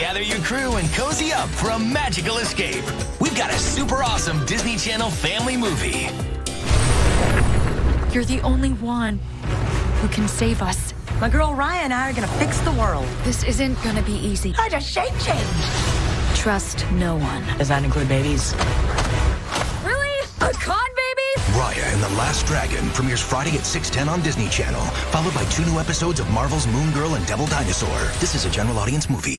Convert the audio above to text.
gather your crew and cozy up for a magical escape. We've got a super awesome Disney Channel family movie. You're the only one who can save us. My girl Raya and I are gonna fix the world. This isn't gonna be easy. I just shape change. Trust no one. Does that include babies? Really? A con baby? Raya and the Last Dragon premieres Friday at 6:10 on Disney Channel, followed by two new episodes of Marvel's Moon Girl and Devil Dinosaur. This is a general audience movie.